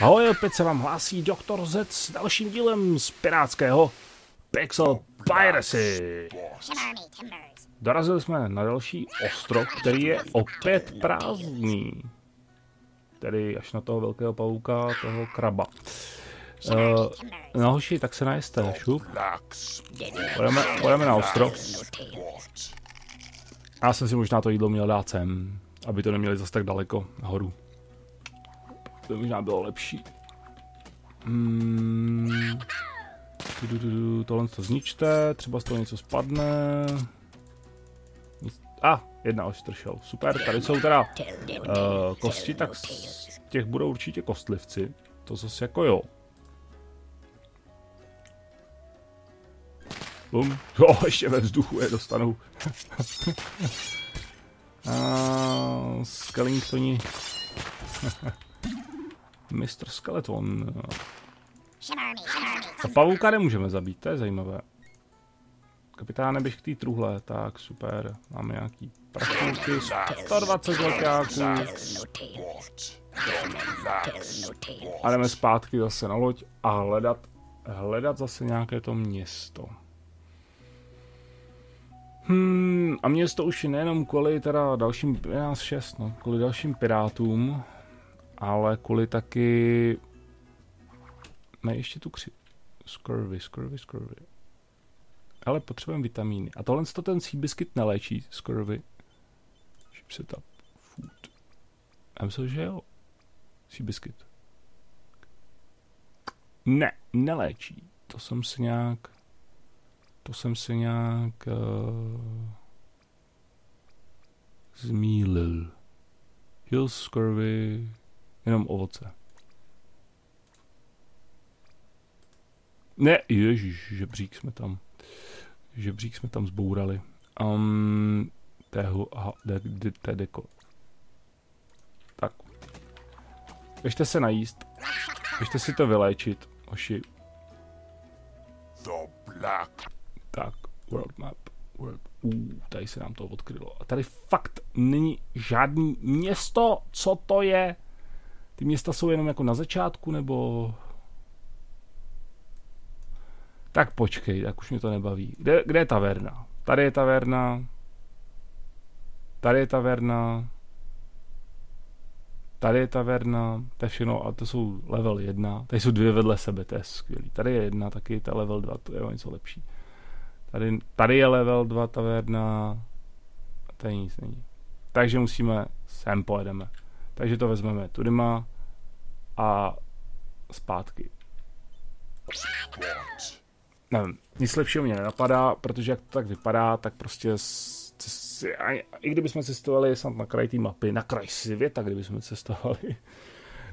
Ahoj, opět se vám hlásí Doktor Z s dalším dílem z pirátského Pixel Piracy. Dorazili jsme na další ostrov, který je opět prázdný. Tedy až na toho velkého pavouka, toho kraba. Uh, no hoši, tak se najeste, šup. Pojeme, pojeme na ostrov. Já jsem si možná to jídlo měl dát sem, aby to neměli zase tak daleko nahoru. To by možná bylo lepší. Hmm. Tohle to zničte, třeba z toho něco spadne. A, ah, jedna ostršel. Super, tady jsou teda uh, kosti, tak z těch budou určitě kostlivci. To zase jako jo. Bum. Jo, ještě ve vzduchu je dostanou. A Skellingtoni. Mr. Skeleton. A pavouka nemůžeme zabít, to je zajímavé. Kapitáne, běž k té truhle, tak super. Máme nějaký prachnulky, 120 velkáků. A jdeme zpátky zase na loď a hledat, hledat zase nějaké to město. Hmm, a město už nejenom kvůli teda dalším, je nás šest, no, kvůli dalším pirátům, ale kvůli taky... Mají ještě tu kři... Scurvy, scurvy, scurvy. Ale potřebujeme vitamíny. A tohle to ten Seabiscuit neléčí, scurvy. se tam food. Já myslím, že jo. Seabiscuit. Ne, neléčí. To jsem si nějak... To jsem si nějak... Uh, zmílil. Heal scurvy, Jenom ovoce. Ne, ježiš, žebřík jsme tam. Žebřík jsme tam zbourali. Um, tého, aha, de, de, de, deko. Tak. Běžte se najíst. Běžte si to vyléčit, oši. Tak, world map. World. Uh, tady se nám to odkrylo. A tady fakt není žádný město, co to je. Ty města jsou jenom jako na začátku, nebo... Tak počkej, tak už mě to nebaví. Kde, kde je taverna? Tady je taverna. Tady je taverna. Tady je taverna, to je všechno, a to jsou level 1. Tady jsou dvě vedle sebe, to je skvělý. Tady je jedna, taky ta level 2, to je o něco lepší. Tady, tady je level 2 taverna, tady nic není. Takže musíme, sem pojedeme. Takže to vezmeme tudyma a zpátky. Nevím, nic lepšího mě nenapadá, protože jak to tak vypadá, tak prostě i kdybychom cestovali snad na kraj té mapy, na kraj světa, kdybychom cestovali,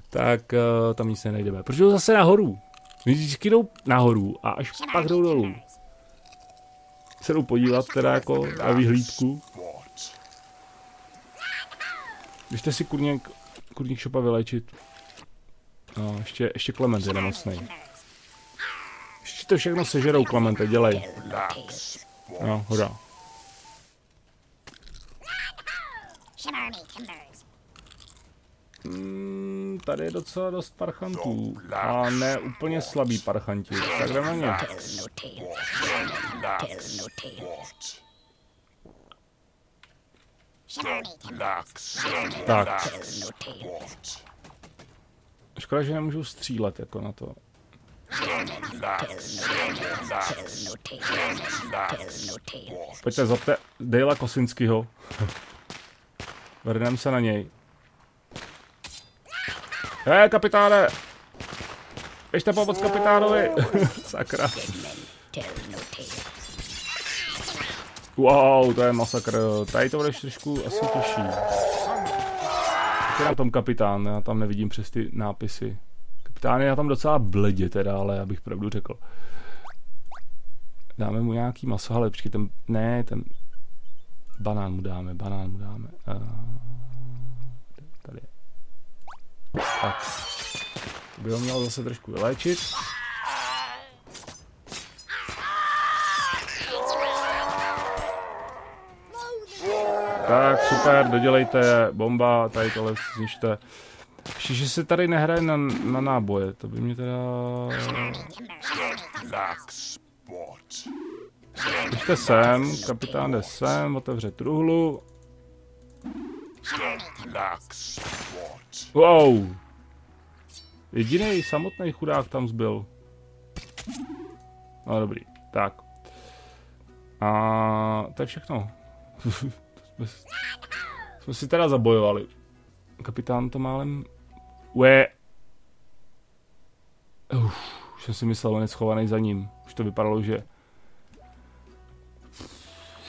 tak uh, tam nic nenajdeme. Protože jdou zase nahoru. Vždycky jdou nahoru a až pak jdou dolů. Se jdou podívat teda jako na vyhlídku. Běžte si kurník, kurník šopa vylečit. No, ještě, ještě Klement je nemocný. Ještě to všechno sežerou, Klemente, dělej. No, hurá. Hmm, tady je docela dost parchantů. A ne úplně slabý parchanti. Tak jdeme na ně. Tak. Škoda, že nemůžu střílet jako na to. Pojďte, zapte Dejla Kosinskýho. Vrnem se na něj. Hej, kapitáne! Běžte pomoct kapitánovi! Sakra. Wow, to je masakr. Tady to budeš trošku asi těžší. Je na tom kapitán, já tam nevidím přes ty nápisy. Kapitán je na tom docela bledě teda, ale abych pravdu řekl. Dáme mu nějaký maso, ale počkej, ten, ne, ten banán mu dáme, banán mu dáme. Uh, tady je. Tak. By ho měl zase trošku vyléčit. Tak, super, dodělejte, bomba, tady tohle zničte. Ještě, že se tady nehraje na, na náboje, to by mě teda... Běžte sem, kapitán jde sem, otevře truhlu. Wow. Jediný samotný chudák tam zbyl. No dobrý, tak. A to je všechno. jsme, si teda zabojovali. Kapitán to málem... Ue. Uf, už jsem si myslel, on je schovaný za ním. Už to vypadalo, že...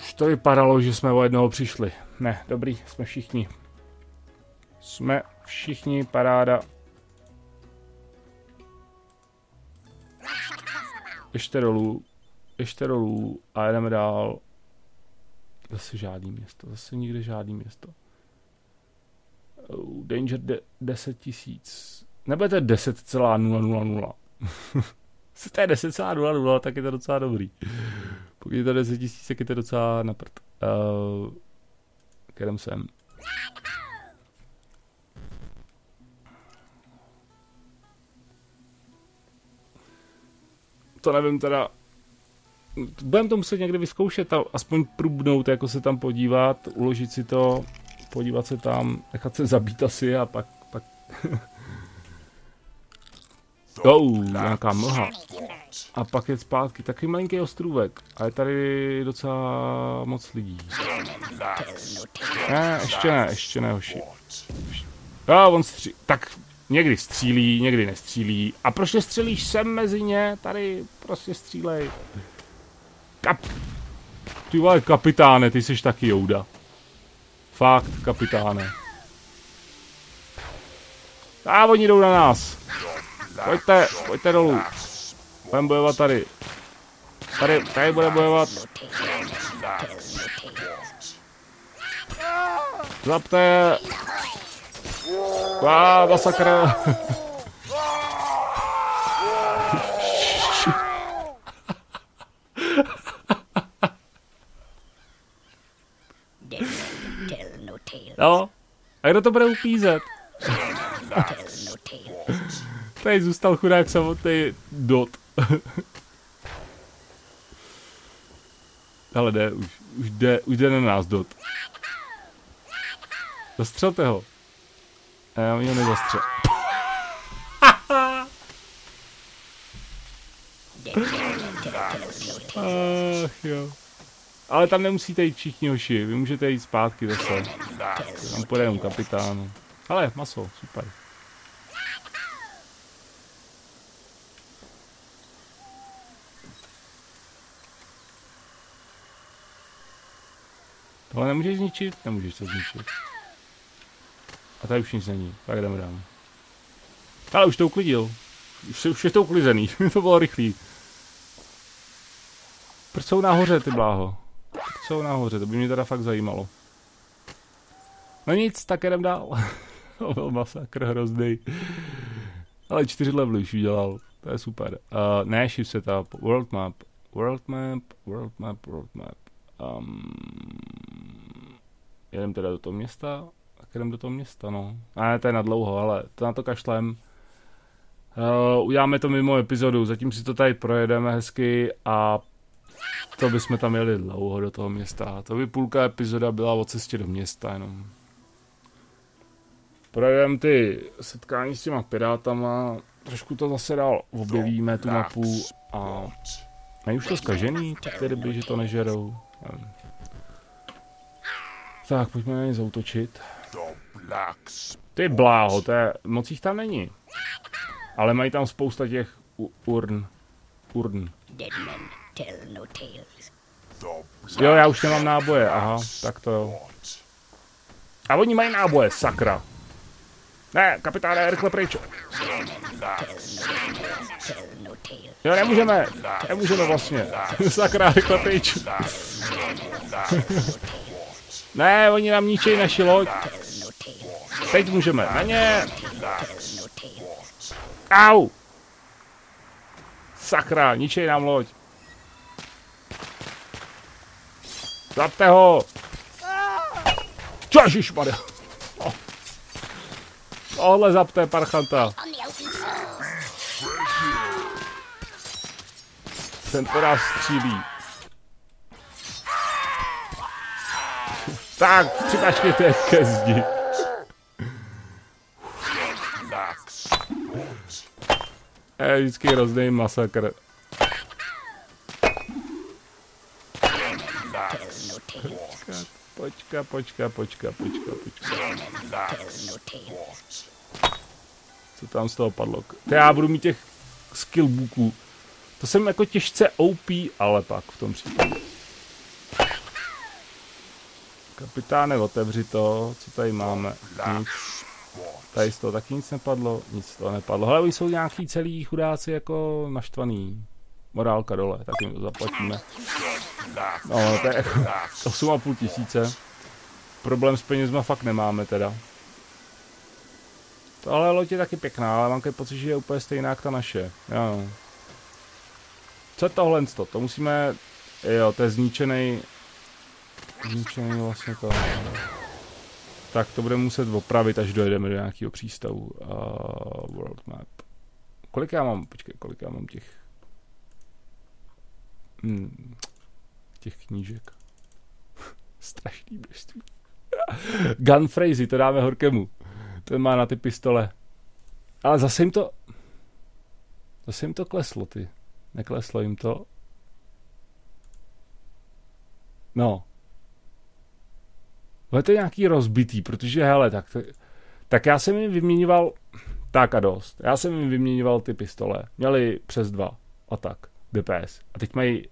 Už to vypadalo, že jsme o jednoho přišli. Ne, dobrý, jsme všichni. Jsme všichni, paráda. Ještě dolů. Ještě dolů a jdeme dál. Zase žádný město, zase nikde žádný město. Oh, danger de- 10 tisíc. Je 10,000. Se to je 10,00, tak je to docela dobrý. Pokud je to 10 tisíc, tak je to docela na prd. Uh, jdem sem. To nevím teda, budeme to muset někde vyzkoušet a aspoň průbnout, jako se tam podívat, uložit si to, podívat se tam, nechat se zabít asi a pak, pak... oh, nějaká mlha. A pak je zpátky, taky malinký ostrůvek. A je tady docela moc lidí. Ne, ještě ne, ještě ne, hoši. Jo, on stří... Tak někdy střílí, někdy nestřílí. A proč nestřelíš sem mezi ně? Tady prostě střílej. Kap... Ty vole, kapitáne, ty jsi taky Jouda. Fakt, kapitáne. A oni jdou na nás. Pojďte, pojďte dolů. Budeme bojovat tady. Tady, tady bude bojovat. Zapte. A, masakra. No, a kdo to bude upízet? Tady zůstal chudák samotný dot. Ale jde, už, už jde, už jde na nás dot. Zastřelte ho. A já ho nezastřel. Ach jo. Ale tam nemusíte jít všichni hoši, vy můžete jít zpátky zase. Tam půjde jenom kapitánu. Ale maso, super. Tohle nemůžeš zničit? Nemůžeš to zničit. A tady už nic není, tak jdeme dál. Ale už to uklidil. Už, už je to uklizený, to bylo rychlý. Proč jsou nahoře ty bláho? Jsou nahoře, to by mě teda fakt zajímalo. No nic, tak jdem dál. to byl masakr hrozný. Ale čtyři levely už udělal, to je super. Uh, ne, shift setup, world map, world map, world map, world map. Um, jedem teda do toho města, tak jdem do toho města, no. A ne, to je na dlouho, ale to na to kašlem. Uh, uděláme to mimo epizodu, zatím si to tady projedeme hezky a to bychom tam jeli dlouho do toho města. To by půlka epizoda byla o cestě do města jenom. Projedeme ty setkání s těma pirátama, trošku to zase dál objevíme, tu mapu a... Mají už to zkažený, ty ryby, že to nežerou. Tak, pojďme na ně zautočit. Ty bláho, to je, moc jich tam není. Ale mají tam spousta těch urn. Urn. Jo, já už nemám náboje, aha, tak to jo. A oni mají náboje, sakra. Ne, kapitáne, rychle pryč. Jo, nemůžeme, nemůžeme vlastně. sakra, rychle pryč. ne, oni nám ničejí naši loď. Teď můžeme, na ně. Au. Sakra, ničej nám loď. Zapte ho! Ježišmarja! Tohle zapte parchanta. Ten to nás střílí. Tak, přitačkejte ke zdi. Je vždycky hrozný masakr. Počka, počka, počka, počka, počka. Co tam z toho padlo? To já budu mít těch skillbooků. To jsem jako těžce OP, ale pak v tom případě. Kapitáne, otevři to. Co tady máme? Nic. Tady z toho taky nic nepadlo? Nic toho nepadlo. Hele, jsou nějaký celý chudáci jako naštvaný. Morálka dole, tak jim to zaplatíme. No, to je 8,5 tisíce. Problém s penězma fakt nemáme teda. To ale loď je taky pěkná, ale mám pocit, že je úplně stejná jak ta naše. Jo. Co je tohle? To musíme... Jo, to je zničený... Zničený vlastně to... Tak to budeme muset opravit, až dojedeme do nějakého přístavu. Uh, world map. Kolik já mám? Počkej, kolik já mám těch... Hmm, těch knížek. Strašný množství. Gunfrazy, to dáme Horkemu. Ten má na ty pistole. Ale zase jim to... Zase jim to kleslo, ty. Nekleslo jim to. No. Ale to nějaký rozbitý, protože hele, tak, to, tak já jsem jim vyměňoval tak a dost. Já jsem jim vyměňoval ty pistole. Měli přes dva a tak. DPS. A teď mají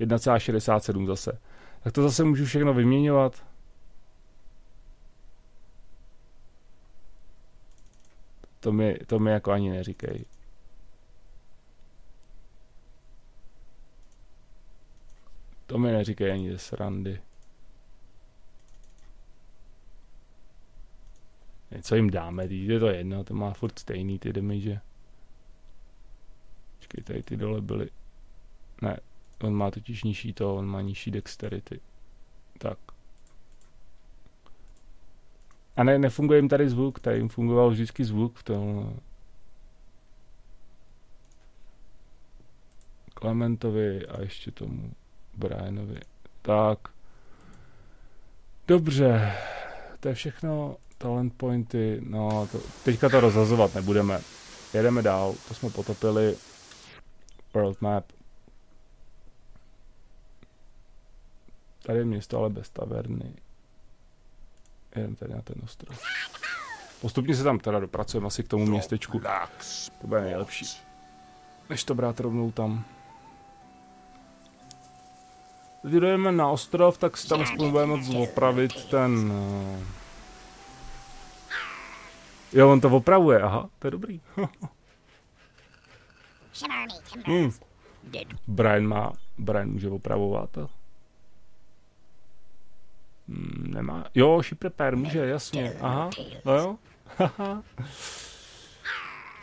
1,67 zase. Tak to zase můžu všechno vyměňovat. To mi, to mi jako ani neříkej. To mi neříkej ani ze srandy. Co jim dáme, je to jedno, to má furt stejný ty damage. Počkej, tady ty dole byly. Ne, on má totiž nižší to, on má nižší dexterity. Tak. A ne, nefunguje jim tady zvuk, tady jim fungoval vždycky zvuk v tom. Clementovi a ještě tomu Brianovi. Tak. Dobře. To je všechno. Talent pointy. No, to, teďka to rozhazovat nebudeme. Jedeme dál. To jsme potopili. World map. Tady je město, ale bez taverny. Jdem tady na ten ostrov. Postupně se tam teda dopracujeme asi k tomu městečku. To bude nejlepší. Než to brát rovnou tam. Když jdeme na ostrov, tak si tam aspoň budeme moc opravit ten... Uh... Jo, on to opravuje, aha, to je dobrý. hmm. Brian má, Brian může opravovat. Nemá. Jo, ship repair může, jasně. Aha, no jo.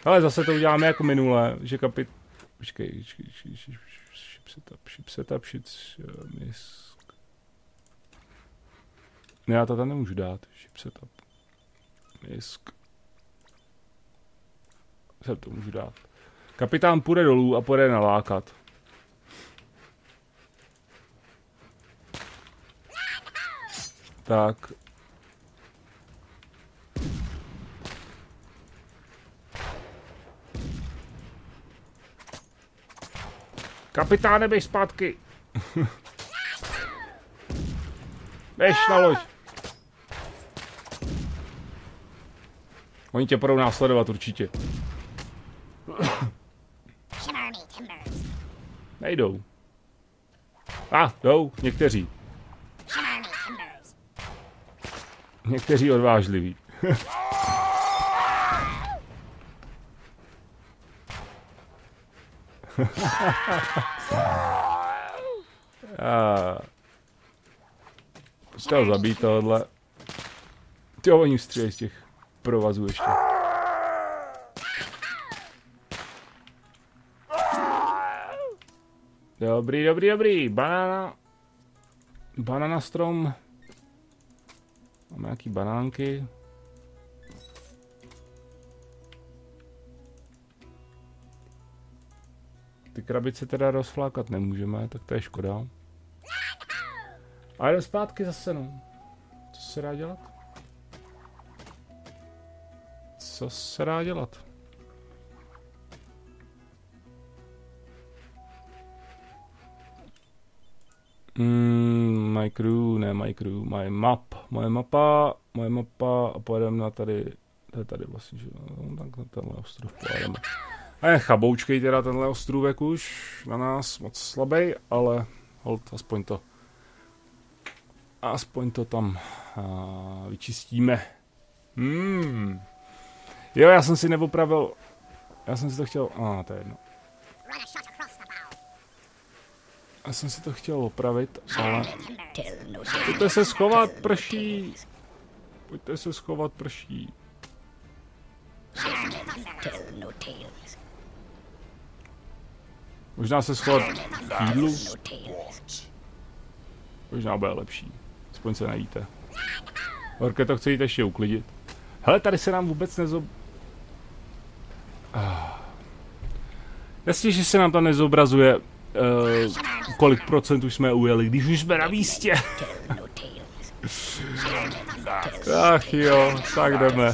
Ale zase to uděláme jako minule, že kapit... Počkej, počkej, počkej, počkej, ship setup, ship setup, ship misk. Ne, já to tam nemůžu dát, ship setup. Misk. Se to můžu dát. Kapitán půjde dolů a půjde nalákat. Tak. Kapitáne, běž zpátky. běž na loď. Oni tě budou následovat určitě. Nejdou. A, ah, jdou, někteří. Někteří odvážliví. Prostě ho zabít tohle. Ty oni střílejí z těch provazů ještě. Dobrý, dobrý, dobrý. Banana. Banana strom. Máme nějaký banánky. Ty krabice teda rozflákat nemůžeme, tak to je škoda. A jdeme zpátky zase, no. Co se dá dělat? Co se dá dělat? Hmm my crew, ne my crew, my map. Moje mapa, moje mapa a pojedeme na tady, to je tady vlastně, že no, tak na tenhle ostrov pojedeme. A je chaboučkej teda tenhle ostrůvek už, na nás moc slabý, ale hold, aspoň to, aspoň to tam a, vyčistíme. Hmm. Jo, já jsem si neopravil, já jsem si to chtěl, a to je jedno. Já jsem si to chtěl opravit, ale... Pojďte se schovat, prší! Pojďte se schovat, prší. Možná se schovat k jídlu? Možná bude lepší. Aspoň se najíte. Horké to chce jít ještě uklidit. Hele, tady se nám vůbec nezob... Ah. Jasně, že se nám tam nezobrazuje, uh, kolik procentů jsme ujeli, když už jsme na místě. Ach jo, tak jdeme.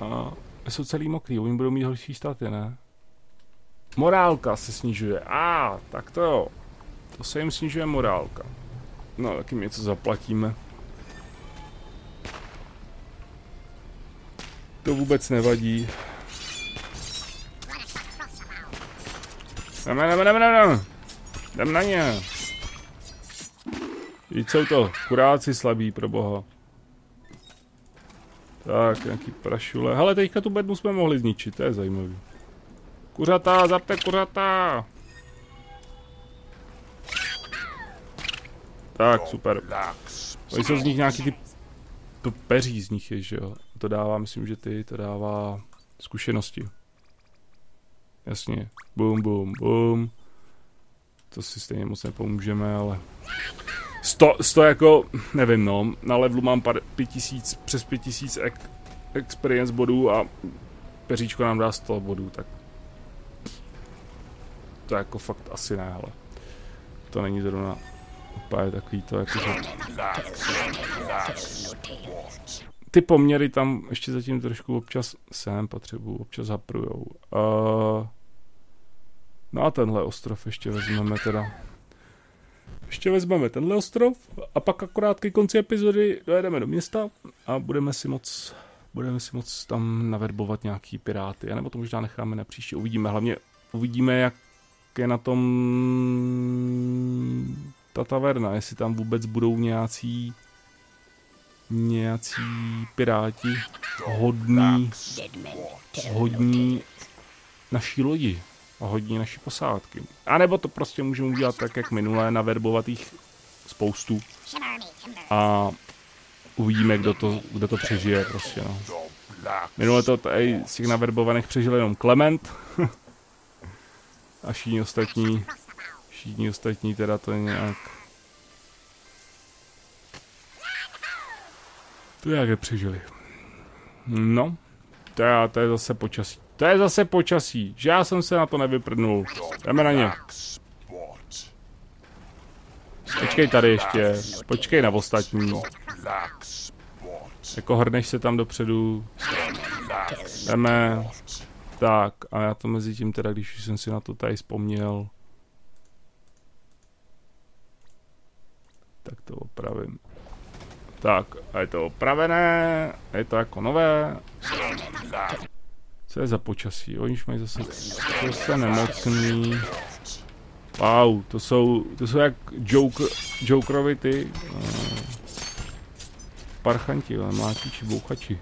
A, jsou celý mokrý, oni budou mít horší staty, ne? Morálka se snižuje. A, ah, tak to jo. To se jim snižuje morálka. No, taky něco zaplatíme. To vůbec nevadí. Jdeme, jdeme, jdeme, jdeme. Jdem na ně. Víc jsou to kuráci slabí, pro boha. Tak, nějaký prašule. Hele, teďka tu bednu jsme mohli zničit, to je zajímavý. Kuřata, zapte kuřata! Tak, super. Oni jsou z nich nějaký ty... To peří z nich je, že jo. To dává, myslím, že ty, to dává zkušenosti. Jasně. Bum, bum, bum. To si stejně moc nepomůžeme, ale... 100, 100 jako, nevím no, na levelu mám 5000, přes 5000 ek, experience bodů a peříčko nám dá 100 bodů, tak to jako fakt asi ne, ale to není zrovna úplně takový to, jako že... Ty poměry tam ještě zatím trošku občas sem potřebuju, občas haprujou. Uh, no a tenhle ostrov ještě vezmeme teda. Ještě vezmeme tenhle ostrov a pak akorát ke konci epizody dojedeme do města a budeme si moc budeme si moc tam naverbovat nějaký piráty, nebo to možná necháme na příště, uvidíme. Hlavně uvidíme, jak je na tom ta taverna, jestli tam vůbec budou nějací nějací piráti hodní hodní naší lodi a hodní naší posádky. A nebo to prostě můžeme udělat tak, jak minulé, naverbovat jich spoustu a uvidíme, kdo to, kdo to přežije prostě, no. Minule to tady z těch naverbovaných přežil jenom Clement a všichni ostatní, všichni ostatní teda to nějak to jak je přežili. No, to je, to je zase počasí. To je zase počasí, že já jsem se na to nevyprdnul. Jdeme na ně. Počkej tady ještě, počkej na ostatní. Jako hrneš se tam dopředu. Jdeme. Tak, a já to mezi tím teda, když jsem si na to tady vzpomněl, tak to opravím. Tak, a je to opravené, je to jako nové. Co je za počasí? Oni už mají zase, zase nemocný. Wow, to jsou, to jsou jak Joker, Jokerovi ty uh, parchanti, mlátiči, bouchači.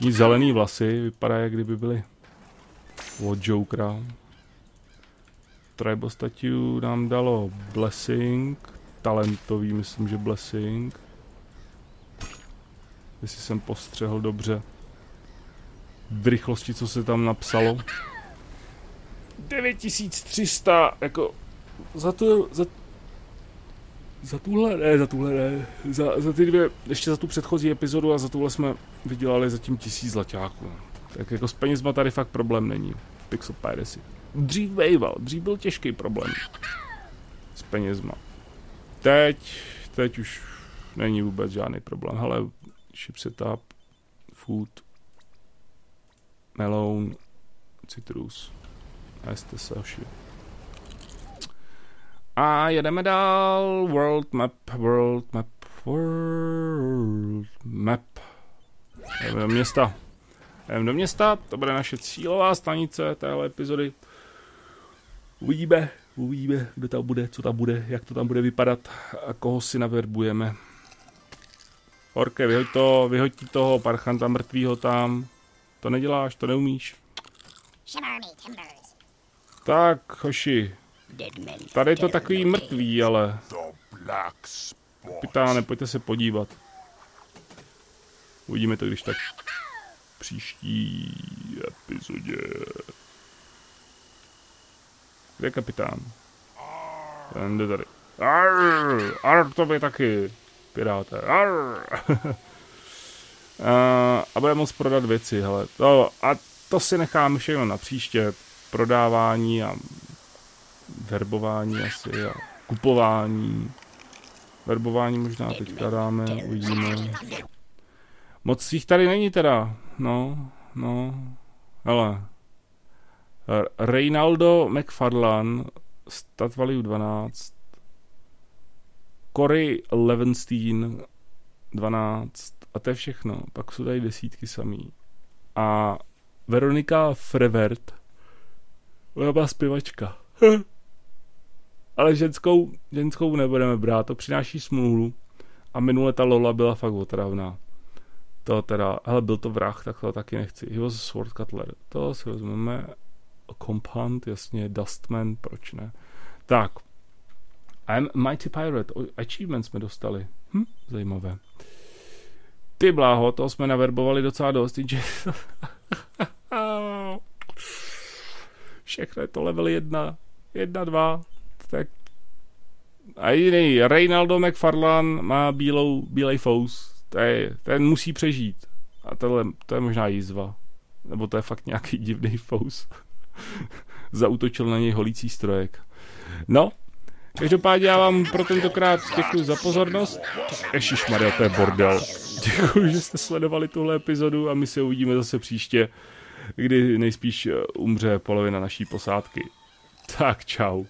Nic zelený vlasy, vypadá jak kdyby byly od Jokera. Tribal Statue nám dalo Blessing, talentový myslím, že Blessing. Jestli jsem postřehl dobře v rychlosti, co se tam napsalo. 9300, jako za to, za, za tuhle, ne, za tuhle ne, za, za ty dvě, ještě za tu předchozí epizodu a za tuhle jsme vydělali zatím tisíc zlaťáků. Tak jako s penězma tady fakt problém není. Pixel Piracy. dřív býval, dřív byl těžký problém s penězma. Teď, teď už není vůbec žádný problém. Hele, ship setup, food, melon, citrus. Hoši. A jedeme dál. World map, world map, world map. Jdeme do města. Jdeme do města, to bude naše cílová stanice téhle epizody. Uvidíme, uvidíme, kdo tam bude, co tam bude, jak to tam bude vypadat a koho si naverbujeme. Orke, vyhoď to, vyhoď toho parchanta mrtvýho tam. To neděláš, to neumíš. Tak, hoši. Tady je to takový mrtvý, ale... Kapitáne, pojďte se podívat. Uvidíme to, když tak příští epizodě. Kde je kapitán? Ten jde tady. Arr, arr, to by taky, piráte. Arr. a, a bude moct prodat věci, hele. To, a to si necháme všechno na příště. Prodávání a verbování asi a kupování. Verbování možná teďka dáme, uvidíme. Moc jich tady není teda. No, no. Hele. Reynaldo McFarlan, stat value 12. Corey Levenstein 12. A to je všechno. Pak jsou tady desítky samý. A Veronika Frevert, ona byla zpěvačka. Ale ženskou, ženskou nebudeme brát, to přináší smůlu. A minule ta Lola byla fakt otravná. To teda, hele, byl to vrah, tak to taky nechci. He was a sword cutler. To si vezmeme. Compound, jasně, Dustman, proč ne? Tak. I'm Mighty Pirate. Achievement jsme dostali. Hm, zajímavé. Ty bláho, to jsme naverbovali docela dost. Všechno je to level 1, 1, 2, tak a jiný, Reynaldo McFarlane má bílou, bílej fous, to je, ten musí přežít. A tohle, to je možná jízva. Nebo to je fakt nějaký divný fous. Zautočil na něj holící strojek. No, každopádně já vám pro tentokrát děkuji za pozornost. Maria, to je bordel. Děkuji, že jste sledovali tuhle epizodu a my se uvidíme zase příště, kdy nejspíš umře polovina naší posádky. Tak čau.